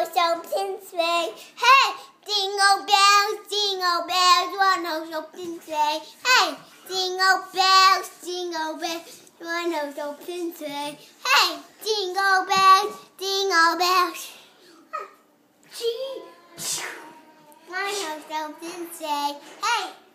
bells open sleigh. Hey, jingle bells, jingle bells, one horse open sleigh. Hey, jingle bells, jingle bells, one horse open sleigh. Hey, jingle bells, jingle bells. One horse open sleigh. Hey.